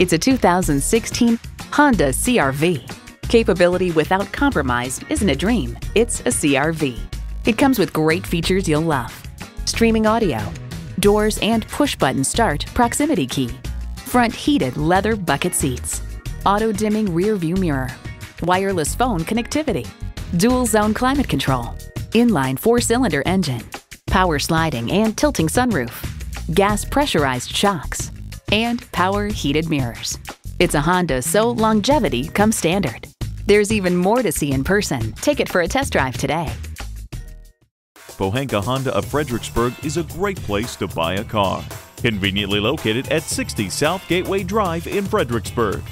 It's a 2016 Honda CRV. Capability without compromise isn't a dream, it's a CRV. It comes with great features you'll love. Streaming audio, doors and push-button start proximity key, front heated leather bucket seats, auto-dimming rear view mirror, wireless phone connectivity, dual zone climate control, inline four-cylinder engine, power sliding and tilting sunroof, gas pressurized shocks, and power heated mirrors. It's a Honda, so longevity comes standard. There's even more to see in person. Take it for a test drive today. Pohanka Honda of Fredericksburg is a great place to buy a car. Conveniently located at 60 South Gateway Drive in Fredericksburg.